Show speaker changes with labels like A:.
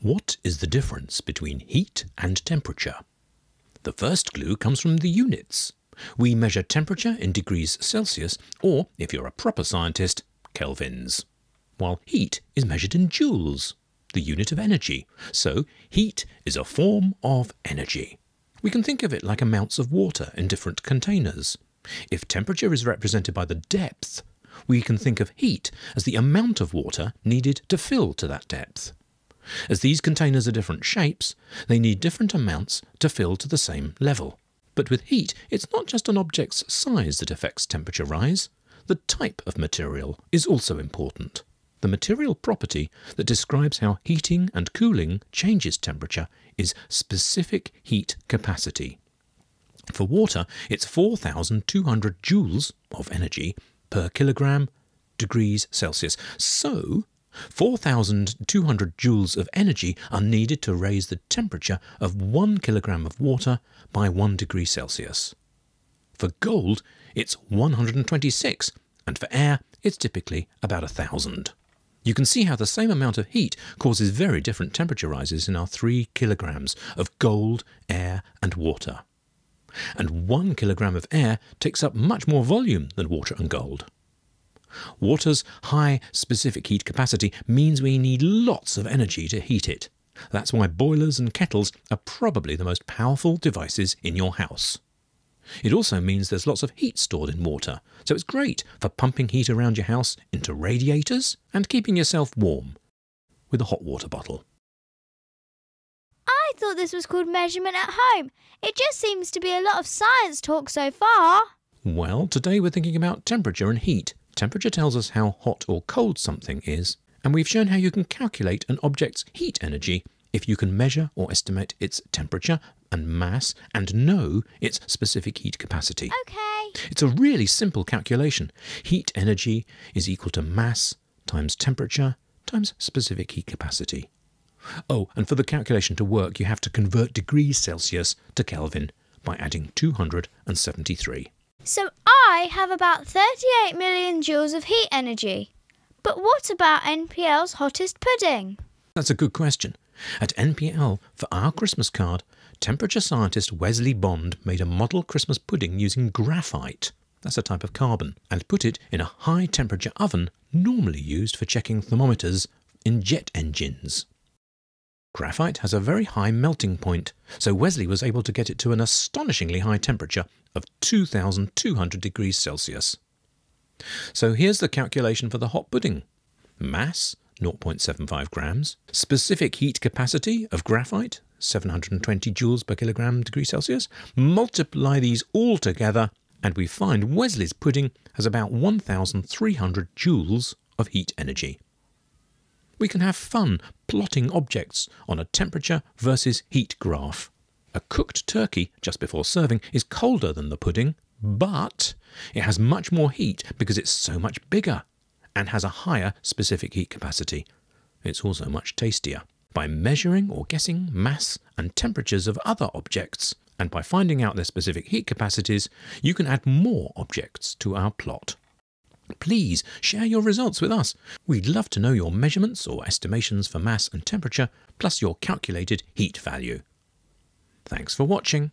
A: What is the difference between heat and temperature? The first clue comes from the units. We measure temperature in degrees Celsius, or, if you're a proper scientist, kelvins, while heat is measured in joules, the unit of energy. So, heat is a form of energy. We can think of it like amounts of water in different containers. If temperature is represented by the depth, we can think of heat as the amount of water needed to fill to that depth. As these containers are different shapes, they need different amounts to fill to the same level. But with heat, it's not just an object's size that affects temperature rise. The type of material is also important. The material property that describes how heating and cooling changes temperature is specific heat capacity. For water, it's 4,200 joules of energy per kilogram degrees Celsius. So, 4,200 joules of energy are needed to raise the temperature of 1 kilogram of water by 1 degree Celsius. For gold, it's 126, and for air, it's typically about 1,000. You can see how the same amount of heat causes very different temperature rises in our 3 kilograms of gold, air, and water. And 1 kilogram of air takes up much more volume than water and gold. Water's high specific heat capacity means we need lots of energy to heat it. That's why boilers and kettles are probably the most powerful devices in your house. It also means there's lots of heat stored in water, so it's great for pumping heat around your house into radiators and keeping yourself warm with a hot water bottle.
B: I thought this was called measurement at home. It just seems to be a lot of science talk so far.
A: Well, today we're thinking about temperature and heat. Temperature tells us how hot or cold something is, and we've shown how you can calculate an object's heat energy if you can measure or estimate its temperature and mass and know its specific heat capacity.
B: Okay.
A: It's a really simple calculation. Heat energy is equal to mass times temperature times specific heat capacity. Oh, and for the calculation to work, you have to convert degrees Celsius to Kelvin by adding 273.
B: So I have about 38 million joules of heat energy. But what about NPL's hottest pudding?
A: That's a good question. At NPL, for our Christmas card, temperature scientist Wesley Bond made a model Christmas pudding using graphite. That's a type of carbon, and put it in a high temperature oven normally used for checking thermometers in jet engines. Graphite has a very high melting point, so Wesley was able to get it to an astonishingly high temperature of 2200 degrees Celsius. So here's the calculation for the hot pudding. Mass 0.75 grams, specific heat capacity of graphite 720 joules per kilogram degree Celsius. Multiply these all together and we find Wesley's pudding has about 1300 joules of heat energy. We can have fun plotting objects on a temperature versus heat graph. A cooked turkey just before serving is colder than the pudding, but it has much more heat because it's so much bigger and has a higher specific heat capacity. It's also much tastier. By measuring or guessing mass and temperatures of other objects, and by finding out their specific heat capacities, you can add more objects to our plot. Please share your results with us. We'd love to know your measurements or estimations for mass and temperature, plus your calculated heat value. Thanks for watching.